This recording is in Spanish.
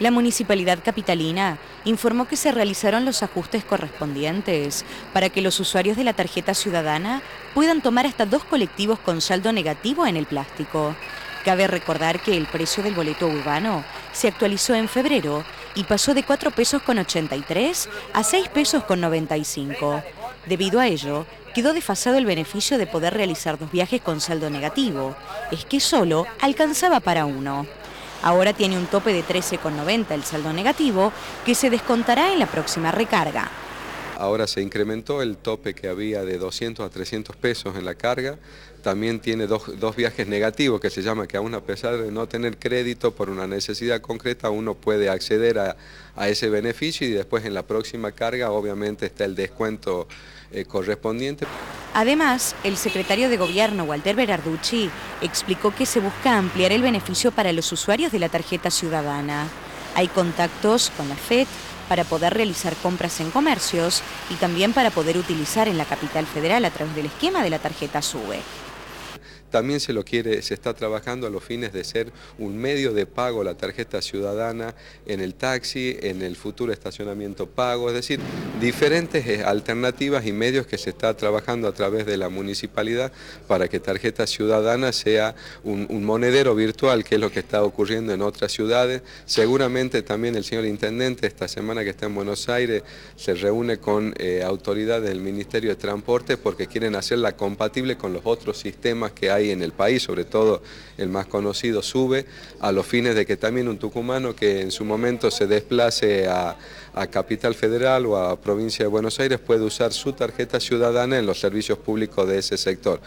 La municipalidad capitalina informó que se realizaron los ajustes correspondientes para que los usuarios de la tarjeta ciudadana puedan tomar hasta dos colectivos con saldo negativo en el plástico. Cabe recordar que el precio del boleto urbano se actualizó en febrero y pasó de 4 pesos con 83 a 6 pesos con 95. Debido a ello, quedó desfasado el beneficio de poder realizar dos viajes con saldo negativo. Es que solo alcanzaba para uno. Ahora tiene un tope de 13,90 el saldo negativo que se descontará en la próxima recarga. Ahora se incrementó el tope que había de 200 a 300 pesos en la carga. También tiene dos, viajes negativos que se llama que aún a pesar de no tener crédito por una necesidad concreta, uno puede acceder a, ese beneficio y después en la próxima carga obviamente está el descuento eh, correspondiente. Además, el secretario de Gobierno, Walter Berarducci, explicó que se busca ampliar el beneficio para los usuarios de la tarjeta ciudadana. Hay contactos con la FED para poder realizar compras en comercios y también para poder utilizar en la capital federal a través del esquema de la tarjeta SUBE. También se lo quiere, se está trabajando a los fines de ser un medio de pago la tarjeta ciudadana en el taxi, en el futuro estacionamiento pago, es decir, diferentes eh, alternativas y medios que se está trabajando a través de la municipalidad para que tarjeta ciudadana sea un, monedero virtual, que es lo que está ocurriendo en otras ciudades. Seguramente también el señor Intendente esta semana que está en Buenos Aires se reúne con eh, autoridades del Ministerio de Transporte porque quieren hacerla compatible con los otros sistemas que hay en el país, sobre todo el más conocido, sube a los fines de que también un tucumano que en su momento se desplace a, a Capital Federal o a Provincia de Buenos Aires puede usar su tarjeta ciudadana en los servicios públicos de ese sector.